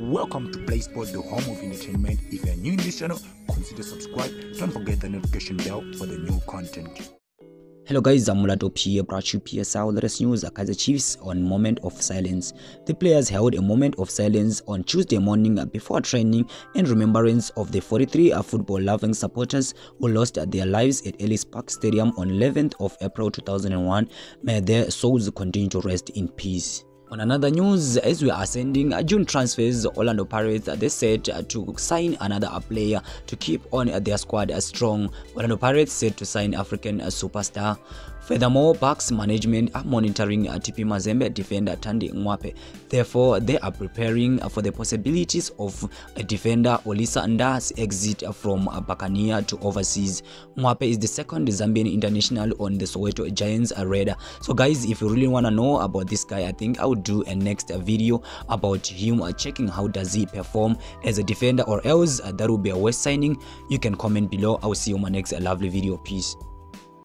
Welcome to PlaySport, the home of entertainment. If you're new in this channel, consider subscribe. Don't forget the notification bell for the new content. Hello guys, I'm Mulato P, brought you PSL latest news. Kaizer Chiefs on moment of silence. The players held a moment of silence on Tuesday morning before training in remembrance of the 43 football-loving supporters who lost their lives at Ellis Park Stadium on 11th of April 2001. May their souls continue to rest in peace. On another news, as we are sending uh, June transfers, Orlando Pirates uh, they said uh, to sign another player to keep on their squad strong. Orlando Pirates said to sign African superstar. Furthermore, Bucks management are monitoring TP Mazembe defender Tandi Mwape. Therefore, they are preparing for the possibilities of a defender Olisa Ndah's exit from Buccaneer to overseas. Mwape is the second Zambian international on the Soweto Giants radar. So guys, if you really want to know about this guy, I think I will do a next video about him uh, checking how does he perform as a defender or else uh, that will be a worth signing. You can comment below. I will see you in my next uh, lovely video. Peace.